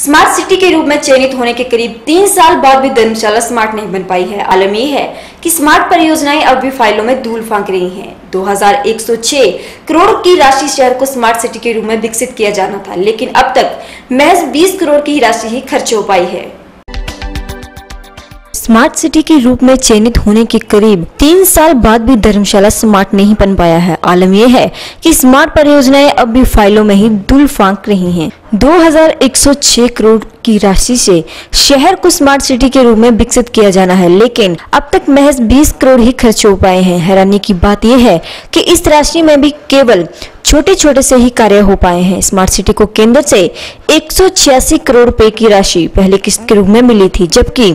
Smart city के रूप में चयनित होने के करीब तीन साल बाद भी धर्मशाला स्मार्ट नहीं बन पाई है। आलम यह है कि स्मार्ट परियोजनाएँ अब भी फाइलों में धूल फांक रही हैं। 2106 करोड़ की राशि शहर को स्मार्ट सिटी के रूप में विकसित किया जाना था, लेकिन अब तक महज 20 करोड़ की राशि ही खर्च हो पाई है। स्मार्ट सिटी के रूप में चयनित होने के करीब तीन साल बाद भी धर्मशाला स्मार्ट नहीं बन पाया है। आलम यह है कि स्मार्ट परियोजनाएँ अब भी फाइलों में ही धूल फांक रही हैं। 2106 करोड़ की राशि से शहर को स्मार्ट सिटी के रूप में विकसित किया जाना है, लेकिन अब तक महज 20 करोड़ ही खर्च हो पाए हैं। हैरानी की बात यह है कि इस राशि में भी केवल छोटे छोटे से ही कार्य हो पाए हैं। स्मार्ट सिटी को केंद्र से एक सौ छियासी करोड़ रुपए की राशि पहले किस्त के रूप में मिली थी, जबकि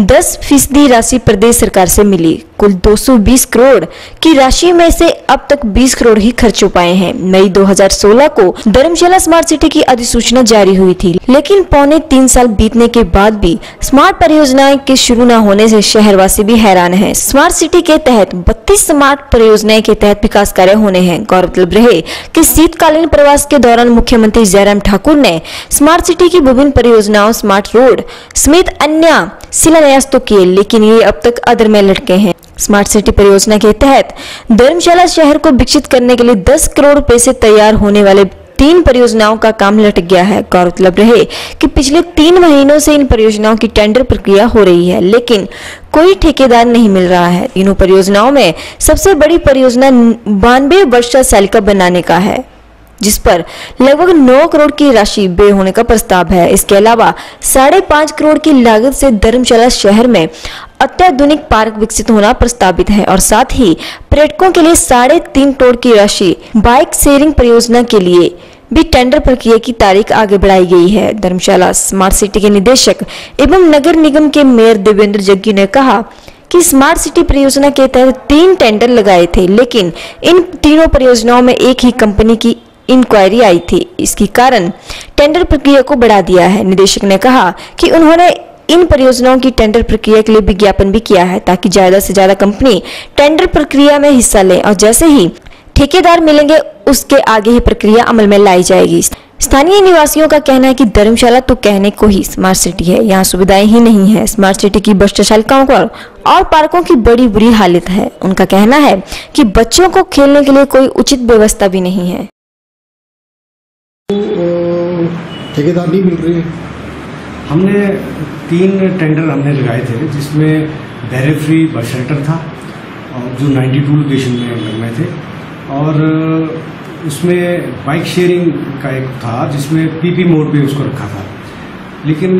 10 फ़ीसदी राशि प्रदेश सरकार से मिली। कुल 220 करोड़ की राशि में से अब तक 20 करोड़ ही खर्च हो पाए हैं। मई 2016 को धर्मशाला स्मार्ट सिटी की अधिसूचना जारी हुई थी, लेकिन पौने तीन साल बीतने के बाद भी स्मार्ट परियोजनाएँ के शुरू न होने से शहरवासी भी हैरान है। स्मार्ट सिटी के तहत बत्तीस स्मार्ट परियोजनाएँ के तहत विकास कार्य होने हैं। गौरतलब रहे की शीतकालीन प्रवास के दौरान मुख्यमंत्री जयराम ठाकुर ने स्मार्ट सिटी की विभिन्न परियोजनाओं स्मार्ट रोड समेत अन्य शिलान्यास तो किए, लेकिन ये अब तक अदर में लटके हैं। स्मार्ट सिटी परियोजना के तहत धर्मशाला शहर को विकसित करने के लिए 10 करोड़ रुपए से तैयार होने वाले तीन परियोजनाओं का काम लटक गया है। गौरतलब रहे कि पिछले तीन महीनों से इन परियोजनाओं की टेंडर प्रक्रिया हो रही है, लेकिन कोई ठेकेदार नहीं मिल रहा है। तीनों परियोजनाओं में सबसे बड़ी परियोजना बानवे वर्षा सैलिका बनाने का है। जिस पर लगभग 9 करोड़ की राशि व्यय होने का प्रस्ताव है। इसके अलावा साढ़े पाँच करोड़ की लागत से धर्मशाला शहर में अत्याधुनिक पार्क विकसित होना प्रस्तावित है और साथ ही पर्यटकों के लिए साढ़े तीन करोड़ की राशि बाइक शेयरिंग परियोजना के लिए भी टेंडर प्रक्रिया की तारीख आगे बढ़ाई गई है। धर्मशाला स्मार्ट सिटी के निदेशक एवं नगर निगम के मेयर देवेंद्र जग्गी ने कहा कि स्मार्ट सिटी परियोजना के तहत तीन टेंडर लगाए थे, लेकिन इन तीनों परियोजनाओं में एक ही कंपनी की इंक्वायरी आई थी। इसके कारण टेंडर प्रक्रिया को बढ़ा दिया है। निदेशक ने कहा कि उन्होंने इन परियोजनाओं की टेंडर प्रक्रिया के लिए विज्ञापन भी किया है ताकि ज़्यादा से ज़्यादा कंपनी टेंडर प्रक्रिया में हिस्सा लें और जैसे ही ठेकेदार मिलेंगे, उसके आगे ही प्रक्रिया अमल में लाई जाएगी। स्थानीय निवासियों का कहना है कि धर्मशाला तो कहने को ही स्मार्ट सिटी है। यहाँ सुविधाएँ ही नहीं है। स्मार्ट सिटी की बस चालिकाओं पर और पार्कों की बड़ी बुरी हालत है। उनका कहना है कि बच्चों को खेलने के लिए कोई उचित व्यवस्था भी नहीं है। ठेकेदार नहीं मिल रही हमने तीन टेंडर हमने लगाए थे, जिसमें बैरे फ्री बस शेल्टर था और जो 92 लोकेशन में हम लगवाए थे। और उसमें बाइक शेयरिंग का एक था, जिसमें पीपी मोड पे उसको रखा था। लेकिन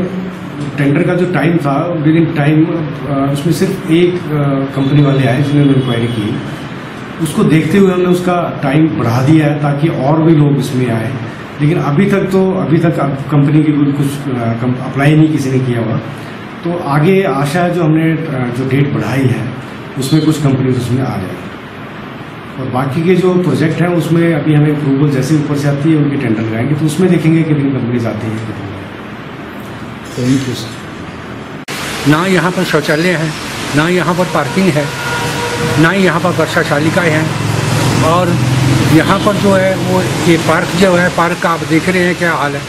टेंडर का जो टाइम था विद इन टाइम उसमें सिर्फ़ एक कंपनी वाले आए जिन्होंने इंक्वायरी की। उसको देखते हुए हमने उसका टाइम बढ़ा दिया है ताकि और भी लोग इसमें आए। लेकिन अभी तक तो अभी तक कंपनी के कोई कुछ अप्लाई नहीं किसी ने किया हुआ। तो आगे आशा है जो हमने जो डेट बढ़ाई है, उसमें कुछ कंपनी उसमें आ जाए और बाकी के जो प्रोजेक्ट हैं, उसमें अभी हमें अप्रूवल जैसे ऊपर से आती है, उनके टेंडर लगाएँगे। तो उसमें देखेंगे कितनी कंपनीज़ आती हैं थैंक यू सर ना यहाँ पर शौचालय है, ना यहाँ पर पार्किंग है, ना ही यहाँ पर वर्षा शालिकाएँ हैं, और यहाँ पर जो है वो ये पार्क जो है पार्क का आप देख रहे हैं क्या हाल है।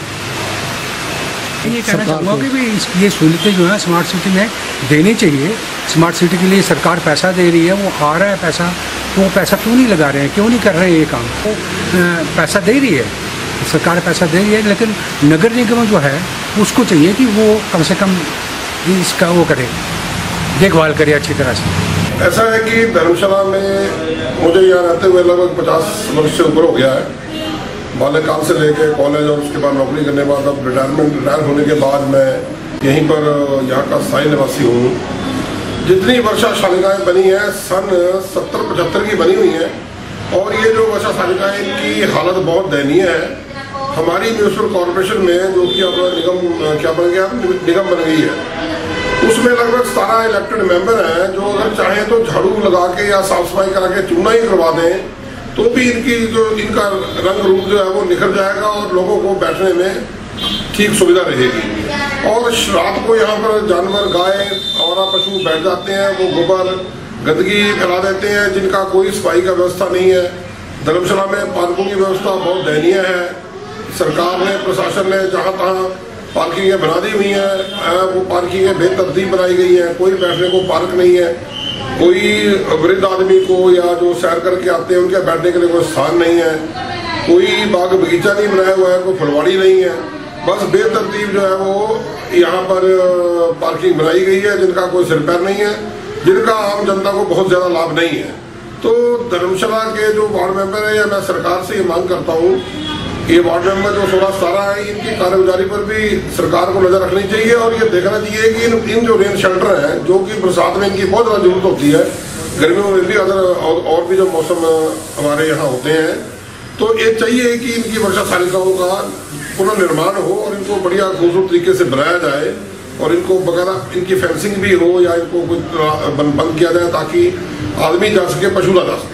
ये कहना चाहूँगा कि भी इस ये सहूलतें जो है स्मार्ट सिटी में देनी चाहिए। स्मार्ट सिटी के लिए सरकार पैसा दे रही है वो आ रहा है पैसा। तो वो पैसा क्यों नहीं लगा रहे हैं? क्यों नहीं कर रहे हैं ये काम? वो पैसा दे रही है। सरकार पैसा दे रही है लेकिन नगर निगम जो है उसको चाहिए कि वो कम से कम इसका वो करे। देखभाल करे अच्छी तरह से। ऐसा है कि धर्मशाला में मुझे यहाँ रहते हुए लगभग पचास वर्ष से ऊपर हो गया है। बाल्यकाल से लेके कॉलेज और उसके बाद नौकरी करने के बाद अब रिटायरमेंट रिटायर होने के बाद मैं यहीं पर यहाँ का स्थायी निवासी हूँ। जितनी वर्षा शालिकाएँ बनी हैं, सन सत्तर पचहत्तर की बनी हुई हैं और ये जो वर्षा शालिकाएँ, इनकी हालत बहुत दयनीय है। हमारी म्यूनसिपल कॉरपोरेशन में जो कि अब निगम, क्या बन गया? निगम बन गई है। उसमें लगभग सतारह इलेक्टेड मेंबर हैं, जो अगर चाहें तो झाड़ू लगा के या साफ़ सफ़ाई करा के चूना ही करवा दें तो भी इनकी जो, इनका रंग रूप जो है वो निखर जाएगा और लोगों को बैठने में ठीक सुविधा रहेगी। और रात को यहाँ पर जानवर, गाय और पशु बैठ जाते हैं, वो गोबर, गंदगी फैला देते हैं, जिनका कोई सफ़ाई का व्यवस्था नहीं है। धर्मशाला में पार्कों की व्यवस्था बहुत दयनीय है। सरकार ने, प्रशासन ने जहाँ तहाँ पार्किंगें बना दी हुई हैं वो पार्किंगें बेतरतीब बनाई गई हैं, कोई बैठने को पार्क नहीं है। कोई वृद्ध आदमी को या जो सैर करके आते हैं, उनके बैठने के लिए कोई स्थान नहीं है। कोई बाग बगीचा नहीं बनाया हुआ है, कोई फुलवाड़ी नहीं है। बस बेतरतीब जो है, वो यहाँ पर पार्किंग बनाई गई है, जिनका कोई सिर पैर नहीं है, जिनका आम जनता को बहुत ज़्यादा लाभ नहीं है। तो धर्मशाला के जो वार्ड मेंबर है, या मैं सरकार से ये मांग करता हूँ ये वार्ड मेंबर जो सोलह सतारह है इनकी कारगुजारी पर भी सरकार को नज़र रखनी चाहिए और ये देखना चाहिए कि इन, इन जो रेन शेल्टर हैं जो कि बरसात में इनकी बहुत ज़्यादा ज़रूरत होती है गर्मियों में भी अदर और, और भी जो मौसम हमारे यहाँ होते हैं तो ये चाहिए कि इनकी वर्षा शालिकाओं का पुनर्निर्माण हो और इनको बढ़िया खूबसूरत तरीके से बनाया जाए और इनको वगैरह इनकी फेंसिंग भी हो या इनको कुछ बंद किया जाए ताकि आदमी जा सके पशु ना जा सके।